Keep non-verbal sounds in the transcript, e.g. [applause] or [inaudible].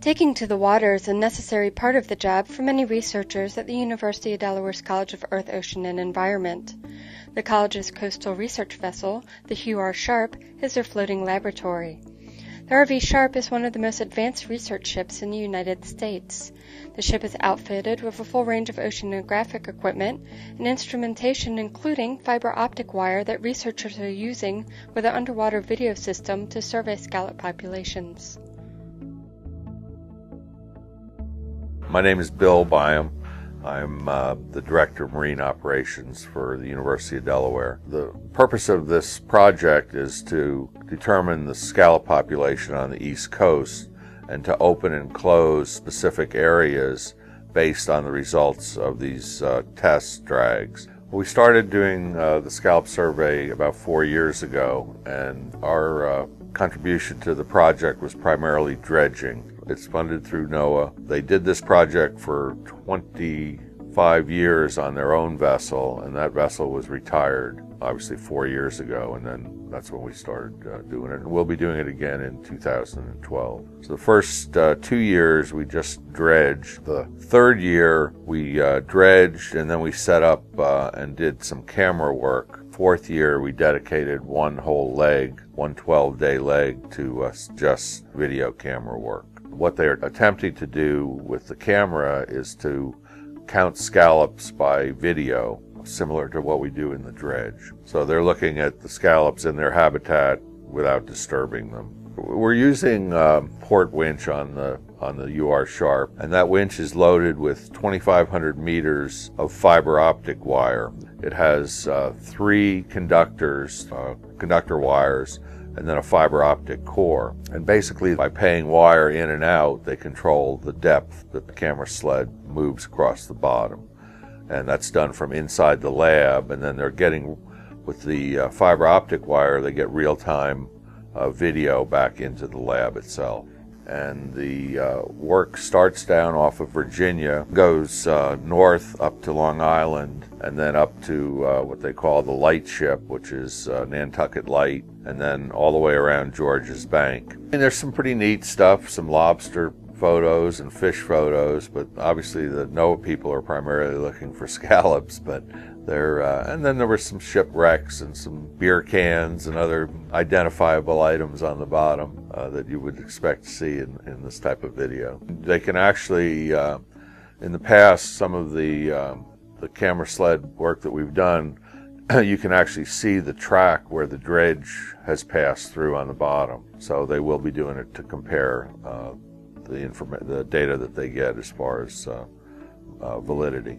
Taking to the water is a necessary part of the job for many researchers at the University of Delaware's College of Earth, Ocean, and Environment. The college's coastal research vessel, the Hugh R. Sharp, is their floating laboratory. The RV Sharp is one of the most advanced research ships in the United States. The ship is outfitted with a full range of oceanographic equipment and instrumentation including fiber optic wire that researchers are using with an underwater video system to survey scallop populations. My name is Bill Byam. I'm uh, the Director of Marine Operations for the University of Delaware. The purpose of this project is to determine the scallop population on the East Coast and to open and close specific areas based on the results of these uh, test drags. We started doing uh, the scallop survey about four years ago, and our uh, contribution to the project was primarily dredging. It's funded through NOAA. They did this project for 25 years on their own vessel, and that vessel was retired obviously four years ago, and then that's when we started uh, doing it. And we'll be doing it again in 2012. So the first uh, two years we just dredged. The third year we uh, dredged, and then we set up uh, and did some camera work. Fourth year we dedicated one whole leg, one 12 day leg to uh, just video camera work. What they're attempting to do with the camera is to count scallops by video, similar to what we do in the dredge. So they're looking at the scallops in their habitat without disturbing them. We're using a port winch on the on the Hugh R. Sharp, and that winch is loaded with 2,500 meters of fiber optic wire. It has uh, three conductors, uh, conductor wires, and then a fiber optic core. And basically, by paying wire in and out, they control the depth that the camera sled moves across the bottom. And that's done from inside the lab, and then they're getting, with the uh, fiber optic wire, they get real time uh, video back into the lab itself and the uh, work starts down off of Virginia, goes uh, north up to Long Island, and then up to uh, what they call the Light Ship, which is uh, Nantucket Light, and then all the way around Georges Bank. And there's some pretty neat stuff, some lobster photos and fish photos, but obviously the NOAA people are primarily looking for [laughs] scallops, but there, uh, and then there were some shipwrecks and some beer cans and other identifiable items on the bottom uh, that you would expect to see in, in this type of video. They can actually, uh, in the past, some of the um, the camera sled work that we've done, [clears throat] you can actually see the track where the dredge has passed through on the bottom. So they will be doing it to compare uh, the, inform- the data that they get as far as uh, uh, validity.